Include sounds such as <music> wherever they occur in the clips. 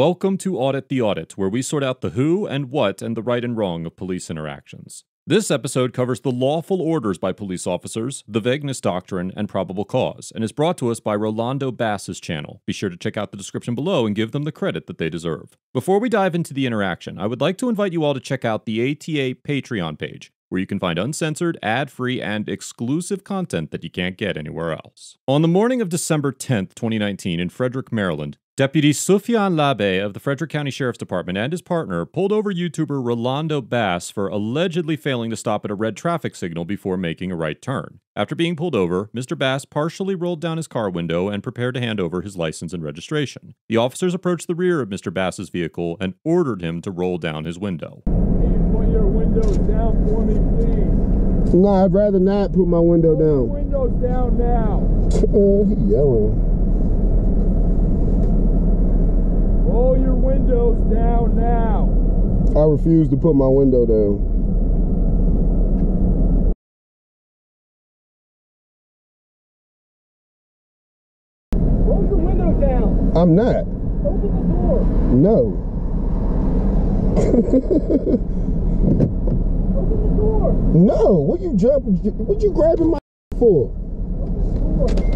Welcome to Audit the Audit, where we sort out the who and what and the right and wrong of police interactions. This episode covers the lawful orders by police officers, the vagueness doctrine, and probable cause, and is brought to us by Rolando Bass's channel. Be sure to check out the description below and give them the credit that they deserve. Before we dive into the interaction, I would like to invite you all to check out the ATA Patreon page, where you can find uncensored, ad free, and exclusive content that you can't get anywhere else. On the morning of December 10th, 2019, in Frederick, Maryland, Deputy Sufjan Labe of the Frederick County Sheriff's Department and his partner pulled over YouTuber Rolando Bass for allegedly failing to stop at a red traffic signal before making a right turn. After being pulled over, Mr. Bass partially rolled down his car window and prepared to hand over his license and registration. The officers approached the rear of Mr. Bass's vehicle and ordered him to roll down his window. Can you put your windows down for me, please? No, I'd rather not put my window Put your down. windows down now. <laughs> Uh, he yelling. Roll your windows down now. I refuse to put my window down. Roll your window down. I'm not. Open the door. No. <laughs> Open the door. No. What you jumping? What you grabbing my <laughs> for? Open the door.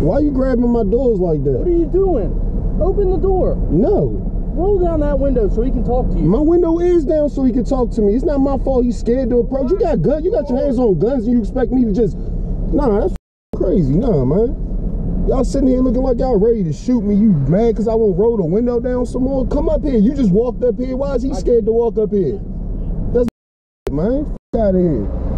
Why you grabbing my doors like that? What are you doing? Open the door. No. Roll down that window so he can talk to you. My window is down so he can talk to me. It's not my fault he's scared to approach. You got gun. You got your hands on guns and you expect me to just. Nah, that's crazy. Nah, man. Y'all sitting here looking like y'all ready to shoot me. You mad because I won't roll the window down some more? Come up here. You just walked up here. Why is he scared to walk up here? That's man. F- out of here.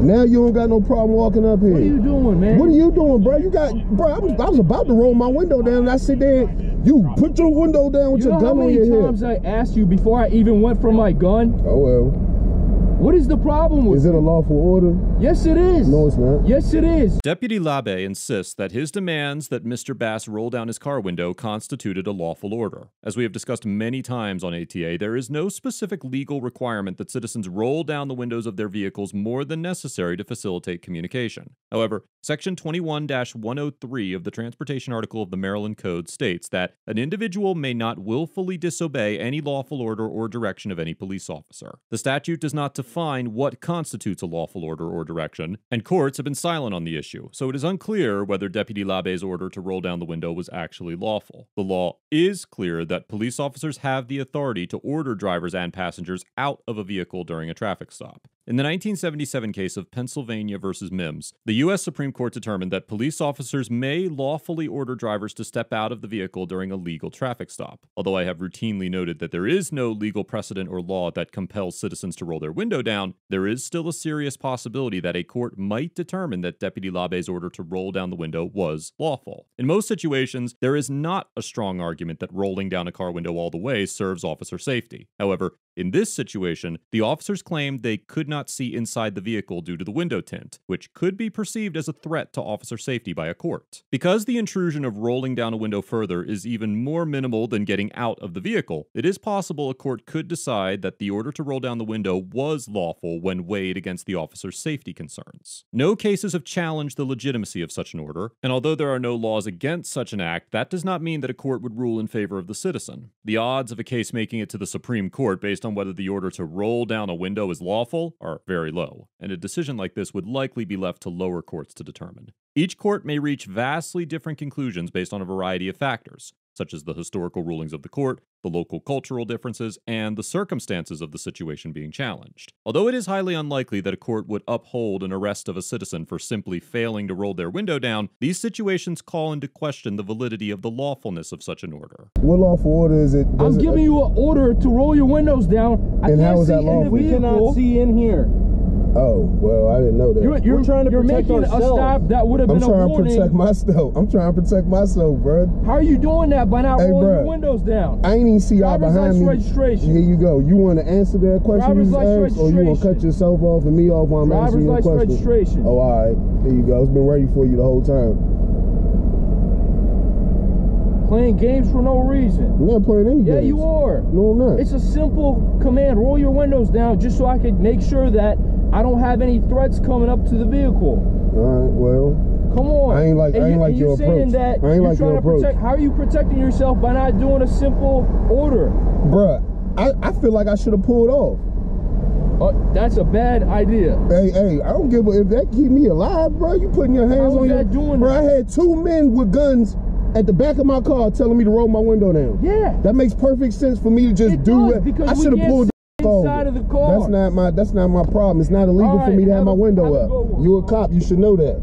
Now you don't got no problem walking up here. What are you doing, man? What are you doing, bro? You got, bro. I was, I was about to roll my window down, and I sit there. You put your window down with You your how gun on many times. I asked you before I even went for my gun? Oh well. What is the problem with Is it a lawful order? Yes, it is. No, it's not. Yes, it is. Deputy Labe insists that his demands that Mr. Bass roll down his car window constituted a lawful order. As we have discussed many times on ATA, there is no specific legal requirement that citizens roll down the windows of their vehicles more than necessary to facilitate communication. However, Section 21 103 of the Transportation Article of the Maryland Code states that an individual may not willfully disobey any lawful order or direction of any police officer. The statute does not define what constitutes a lawful order or direction, and courts have been silent on the issue, so it is unclear whether Deputy Labe's order to roll down the window was actually lawful. The law is clear that police officers have the authority to order drivers and passengers out of a vehicle during a traffic stop. In the 1977 case of Pennsylvania versus Mimms, the U.S. Supreme Court determined that police officers may lawfully order drivers to step out of the vehicle during a legal traffic stop. Although I have routinely noted that there is no legal precedent or law that compels citizens to roll their window down, there is still a serious possibility that a court might determine that Deputy Labe's order to roll down the window was lawful. In most situations, there is not a strong argument that rolling down a car window all the way serves officer safety. However, in this situation, the officers claimed they could not see inside the vehicle due to the window tint, which could be perceived as a threat to officer safety by a court. Because the intrusion of rolling down a window further is even more minimal than getting out of the vehicle, it is possible a court could decide that the order to roll down the window was lawful when weighed against the officer's safety concerns. No cases have challenged the legitimacy of such an order, and although there are no laws against such an act, that does not mean that a court would rule in favor of the citizen. The odds of a case making it to the Supreme Court based on whether the order to roll down a window is lawful are very low, and a decision like this would likely be left to lower courts to determine. Each court may reach vastly different conclusions based on a variety of factors, such as the historical rulings of the court, the local cultural differences, and the circumstances of the situation being challenged. Although it is highly unlikely that a court would uphold an arrest of a citizen for simply failing to roll their window down, these situations call into question the validity of the lawfulness of such an order. What lawful order is it? I'm it- giving you an order to roll your windows down. I And can't how is see that lawful? We cannot see in here. Oh well, I didn't know that. You're, you're, trying to you're protect making a stop that would have been a problem. I'm been a trying to protect myself. I'm trying to protect myself, bro. How are you doing that by not Hey, rolling your windows down? I ain't even see y'all behind me. registration. Here you go. You want to answer that question Driver's you asked, or you want to cut yourself off and me off while I'm Driver's answering your question? registration. Oh, all right. There you go. It's been ready for you the whole time. Playing games for no reason. I'm not playing any Yeah, games. you are. No, I'm not. It's a simple command. Roll your windows down just so I could make sure that I don't have any threats coming up to the vehicle. All right. Well, Come on. I ain't like- And I ain't you, like your approach. That I ain't like your approach. Protect, how are you protecting yourself by not doing a simple order? Bruh, I, I feel like I should have pulled off. Uh, that's a bad idea. Hey, hey, I don't give a if that keep me alive, bro. You putting your hands on your doing Bro, that? I had two men with guns at the back of my car telling me to roll my window down. Yeah. That makes perfect sense for me to just It do does, it. because I should have pulled see the car inside of the car. That's not my that's not my problem. It's not illegal All for me to have, have my a- window have up. good one. You a cop, you should know that.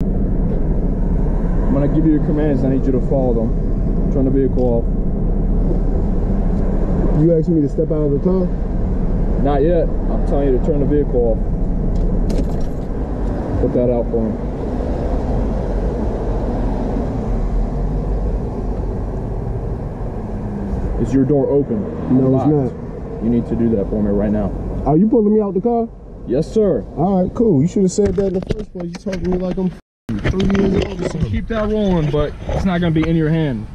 I'm gonna give you your commands. I need you to follow them. Turn the vehicle off. You asked me to step out of the car? Not yet. I'm telling you to turn the vehicle off. Put that out for him. Is your door open? No, it's not. You need to do that for me right now. Are you pulling me out the car? Yes, sir. All right, cool. You should have said that in the first place. You talking to me like I'm three years old or something. Keep that rolling, but it's not gonna be in your hand.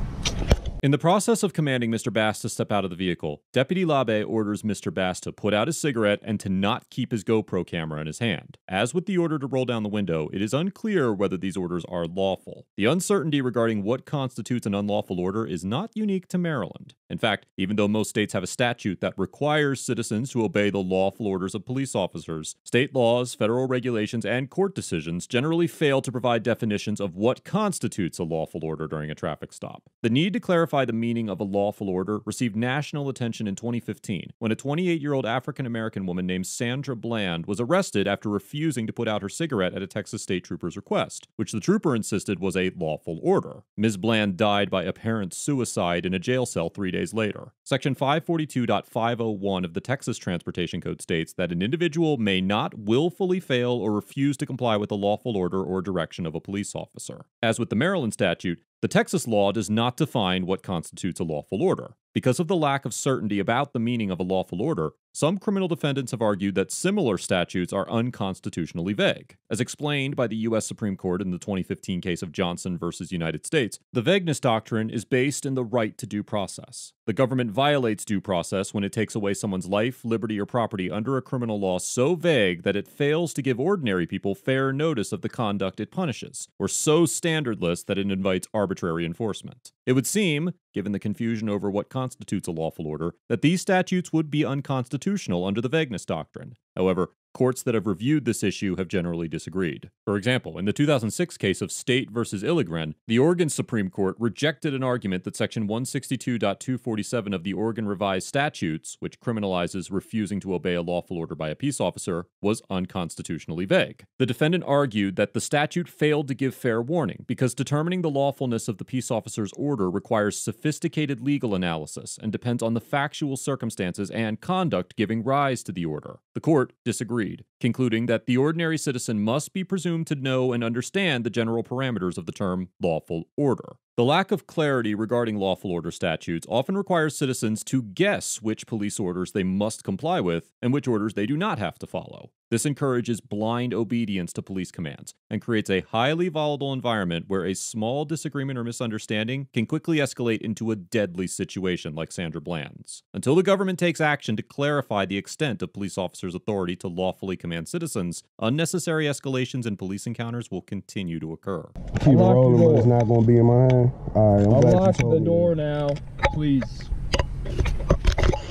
In the process of commanding Mr. Bass to step out of the vehicle, Deputy Labe orders Mr. Bass to put out his cigarette and to not keep his GoPro camera in his hand. As with the order to roll down the window, it is unclear whether these orders are lawful. The uncertainty regarding what constitutes an unlawful order is not unique to Maryland. In fact, even though most states have a statute that requires citizens to obey the lawful orders of police officers, state laws, federal regulations, and court decisions generally fail to provide definitions of what constitutes a lawful order during a traffic stop. The need to clarify the meaning of a lawful order received national attention in 2015 when a 28 year old African American woman named Sandra Bland was arrested after refusing to put out her cigarette at a Texas state trooper's request, which the trooper insisted was a lawful order. Ms. Bland died by apparent suicide in a jail cell three days later. Section 542.501 of the Texas Transportation Code states that an individual may not willfully fail or refuse to comply with a lawful order or direction of a police officer. As with the Maryland statute, the Texas law does not define what constitutes a lawful order. Because of the lack of certainty about the meaning of a lawful order, some criminal defendants have argued that similar statutes are unconstitutionally vague. As explained by the U.S. Supreme Court in the 2015 case of Johnson versus United States, the vagueness doctrine is based in the right to due process. The government violates due process when it takes away someone's life, liberty, or property under a criminal law so vague that it fails to give ordinary people fair notice of the conduct it punishes, or so standardless that it invites arbitrary enforcement. It would seem, given the confusion over what constitutes a lawful order, that these statutes would be unconstitutional under the vagueness doctrine. However, courts that have reviewed this issue have generally disagreed. For example, in the 2006 case of State versus Illig-Renn, the Oregon Supreme Court rejected an argument that Section 162.247 of the Oregon Revised Statutes, which criminalizes refusing to obey a lawful order by a peace officer, was unconstitutionally vague. The defendant argued that the statute failed to give fair warning because determining the lawfulness of the peace officer's order requires sophisticated legal analysis and depends on the factual circumstances and conduct giving rise to the order. The court disagreed, concluding that the ordinary citizen must be presumed to know and understand the general parameters of the term lawful order. The lack of clarity regarding lawful order statutes often requires citizens to guess which police orders they must comply with and which orders they do not have to follow. This encourages blind obedience to police commands and creates a highly volatile environment where a small disagreement or misunderstanding can quickly escalate into a deadly situation like Sandra Bland's. Until the government takes action to clarify the extent of police officers' authority to lawfully command citizens, unnecessary escalations in police encounters will continue to occur. Keep it Unlock the rolling, but it's not gonna be in my hand. All right, I'm glad you Unlock told the me. door now, please.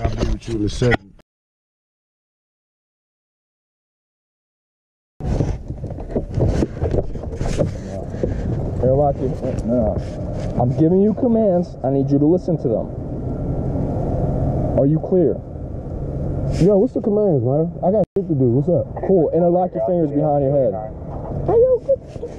I'll be with you in a second. Airlock it. No. I'm giving you commands. I need you to listen to them. Are you clear? Yo, what's the commands, man? I got shit to do. What's up? Cool. Interlock your fingers behind your head.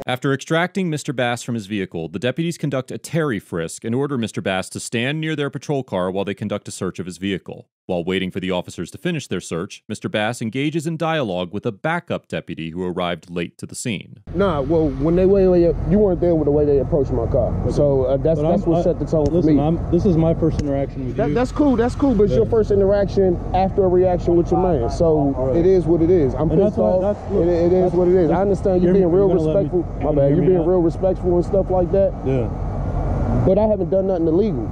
After extracting Mr. Bass from his vehicle, the deputies conduct a Terry frisk and order Mr. Bass to stand near their patrol car while they conduct a search of his vehicle. While waiting for the officers to finish their search, Mr. Bass engages in dialogue with a backup deputy who arrived late to the scene. Nah, well, when they way, way you weren't there with the way they approached my car. So uh, that's But that's I'm- what I- set the tone for me. I'm, this is my first interaction with That, you. that's cool. That's cool. But it's your first interaction after a reaction with your man. So Right. it is what it is. I'm And that's pissed what- off. that's- look, it, it is that's- what it is. I understand you you're- being real you're gonna me- respectful. my gonna bad. You me being out? real respectful and stuff like that. yeah. But I haven't done nothing illegal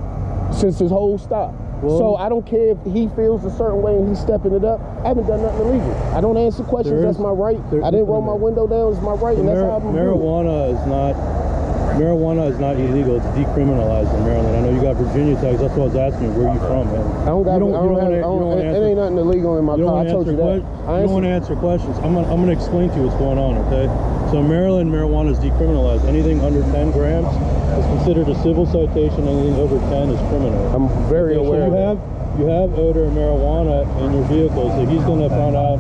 since this whole stop. Well- so I don't care if he feels a certain way and he's stepping it up. I haven't done nothing illegal. I don't answer questions. There That's my right. I didn't roll my window down. It's my right, and that's how I'm marijuana is not marijuana is not illegal. It's decriminalized in Maryland. I know you got Virginia tags. That's why I was asking you where you from, man. I don't got. You don't- I don't have. wanna- I you don't, it, it ain't nothing illegal in my car. I told you that. I you don't want to answer questions. I'm gonna, I'm gonna explain to you what's going on. Okay. So Maryland, marijuana is decriminalized. Anything under 10 grams is considered a civil citation. Anything over 10 is criminal. I'm very Okay, aware. So of you that. have you have odor of marijuana in your vehicle, so he's gonna find out.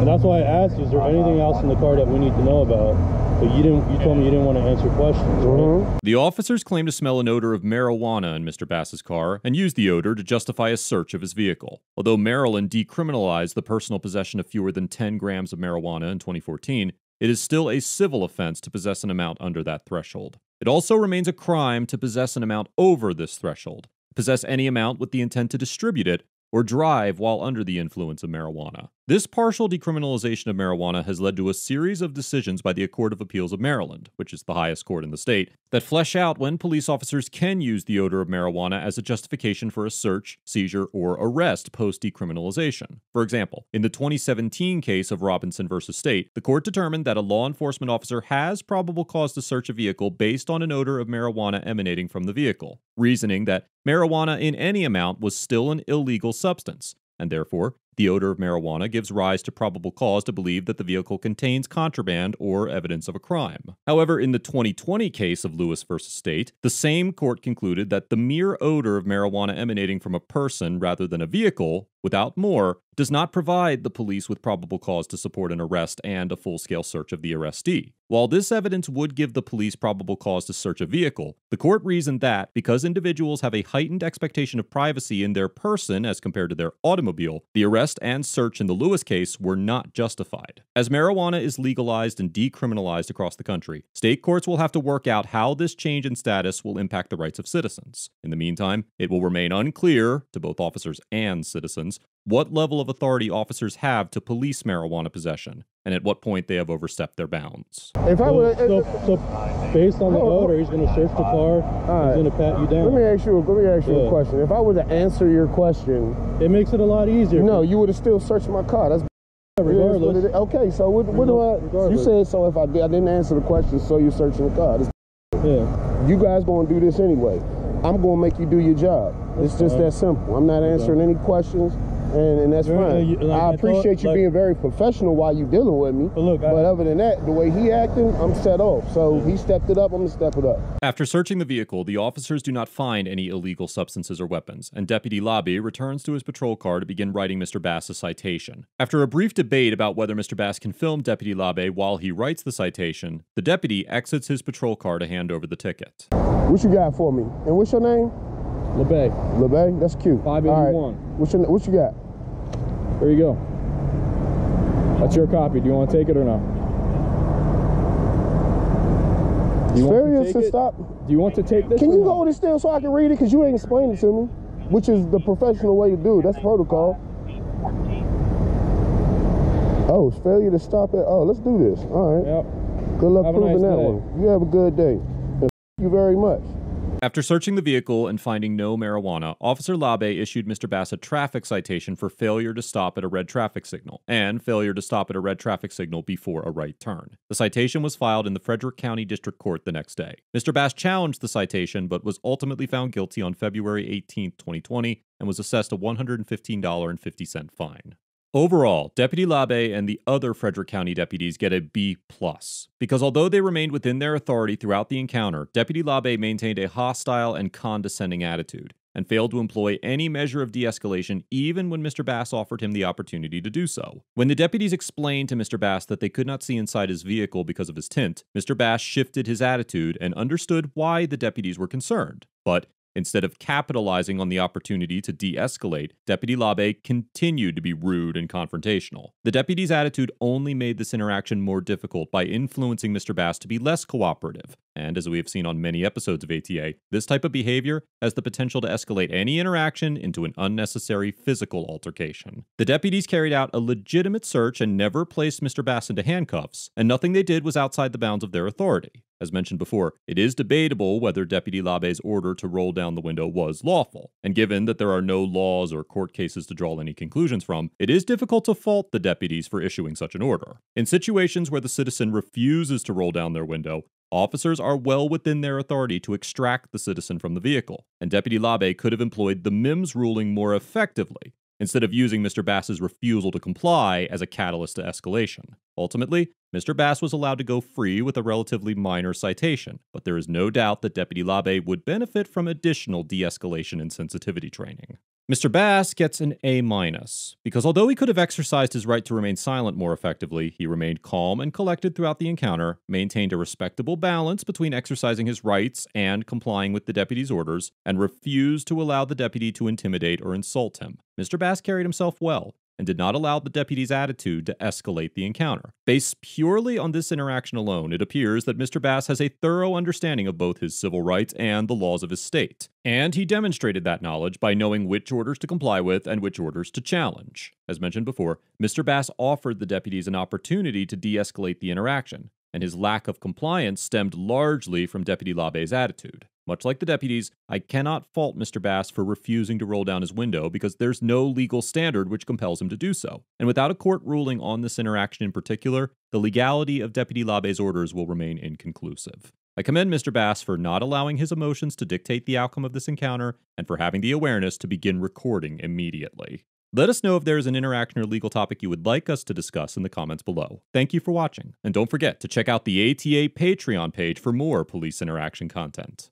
And that's why I asked you: Is there anything else in the car that we need to know about? But you didn't. You told me you didn't want to answer questions. Right? Mhm. The officers claim to smell an odor of marijuana in Mr. Bass's car and used the odor to justify a search of his vehicle. Although Maryland decriminalized the personal possession of fewer than 10 grams of marijuana in 2014, it is still a civil offense to possess an amount under that threshold. It also remains a crime to possess an amount over this threshold, possess any amount with the intent to distribute it, or drive while under the influence of marijuana. This partial decriminalization of marijuana has led to a series of decisions by the Court of Appeals of Maryland, which is the highest court in the state, that flesh out when police officers can use the odor of marijuana as a justification for a search, seizure, or arrest post decriminalization. For example, in the 2017 case of Robinson v. State, the court determined that a law enforcement officer has probable cause to search a vehicle based on an odor of marijuana emanating from the vehicle, reasoning that marijuana in any amount was still an illegal substance, and therefore the odor of marijuana gives rise to probable cause to believe that the vehicle contains contraband or evidence of a crime. However, in the 2020 case of Lewis versus State, the same court concluded that the mere odor of marijuana emanating from a person rather than a vehicle, without more, does not provide the police with probable cause to support an arrest and a full scale search of the arrestee. While this evidence would give the police probable cause to search a vehicle, the court reasoned that because individuals have a heightened expectation of privacy in their person as compared to their automobile, the arrest and search in the Lewis case were not justified. As marijuana is legalized and decriminalized across the country, state courts will have to work out how this change in status will impact the rights of citizens. In the meantime, it will remain unclear to both officers and citizens what level of authority officers have to police marijuana possession and at what point they have overstepped their bounds. If I So, would, so, so based on the Hold on. odor, he's gonna search the car. right. He's gonna pat you down. let down. me ask you. Let me ask you a question. If I were to answer your question, It makes it a lot easier. no, you would have still searched my car. That's it is what regardless. it is. Okay, so what, what do I? You said so. If I did, I didn't answer the question, so you're searching the car. This- Yeah. You guys gonna do this anyway. I'm gonna make you do your job. it's just fine. that simple. I'm not answering any questions, and, and that's fine. you- like I I appreciate thought- you like- being very professional while you dealing with me. But look, I- but other than that, the way he acting, I'm set off. So he stepped it up. I'm gonna step it up. After searching the vehicle, the officers do not find any illegal substances or weapons, and Deputy Labe returns to his patrol car to begin writing Mr. Bass a citation. After a brief debate about whether Mr. Bass can film Deputy Labe while he writes the citation, the deputy exits his patrol car to hand over the ticket. What you got for me? And what's your name? LeBay, LeBay. That's cute. All 581. What's your What you got? There you go. That's your copy. Do you want to take it or no? Do you Serious to to stop. Do you want to take this? Can you hold it still so I can read it? Because you ain't explained it to me, which is the professional way to do it. That's protocol. Oh, it's failure to stop it. Oh, let's do this. All right. Yep. Good luck Have proving nice that day. one. You have a good day. And you very much. After searching the vehicle and finding no marijuana, Officer Labe issued Mr. Bass a traffic citation for failure to stop at a red traffic signal and failure to stop at a red traffic signal before a right turn. The citation was filed in the Frederick County District Court the next day. Mr. Bass challenged the citation but was ultimately found guilty on February 18, 2020, and was assessed a $115.50 fine. Overall, Deputy Labe and the other Frederick County deputies get a B plus because although they remained within their authority throughout the encounter, Deputy Labe maintained a hostile and condescending attitude and failed to employ any measure of de-escalation even when Mr. Bass offered him the opportunity to do so. When the deputies explained to Mr. Bass that they could not see inside his vehicle because of his tint, Mr. Bass shifted his attitude and understood why the deputies were concerned. But Instead of capitalizing on the opportunity to de escalate, Deputy Labe continued to be rude and confrontational. The deputy's attitude only made this interaction more difficult by influencing Mr. Bass to be less cooperative. And as we have seen on many episodes of ATA, this type of behavior has the potential to escalate any interaction into an unnecessary physical altercation. The deputies carried out a legitimate search and never placed Mr. Bass into handcuffs, and nothing they did was outside the bounds of their authority. As mentioned before, it is debatable whether Deputy Labe's order to roll down the window was lawful. And given that there are no laws or court cases to draw any conclusions from, it is difficult to fault the deputies for issuing such an order. In situations where the citizen refuses to roll down their window, Officers are well within their authority to extract the citizen from the vehicle, and Deputy Labe could have employed the Mimms ruling more effectively, instead of using Mr. Bass's refusal to comply as a catalyst to escalation. Ultimately, Mr. Bass was allowed to go free with a relatively minor citation, but there is no doubt that Deputy Labe would benefit from additional de escalation and sensitivity training. Mr. Bass gets an A minus because although he could have exercised his right to remain silent more effectively, he remained calm and collected throughout the encounter, maintained a respectable balance between exercising his rights and complying with the deputy's orders, and refused to allow the deputy to intimidate or insult him. Mr. Bass carried himself well, and did not allow the deputy's attitude to escalate the encounter. Based purely on this interaction alone, it appears that Mr. Bass has a thorough understanding of both his civil rights and the laws of his state. And he demonstrated that knowledge by knowing which orders to comply with and which orders to challenge. As mentioned before, Mr. Bass offered the deputies an opportunity to de escalate the interaction, and his lack of compliance stemmed largely from Deputy Labe's attitude. Much like the deputies, I cannot fault Mr. Bass for refusing to roll down his window because there's no legal standard which compels him to do so. And without a court ruling on this interaction in particular, the legality of Deputy Labe's orders will remain inconclusive. I commend Mr. Bass for not allowing his emotions to dictate the outcome of this encounter and for having the awareness to begin recording immediately. Let us know if there is an interaction or legal topic you would like us to discuss in the comments below. Thank you for watching, and don't forget to check out the ATA Patreon page for more police interaction content.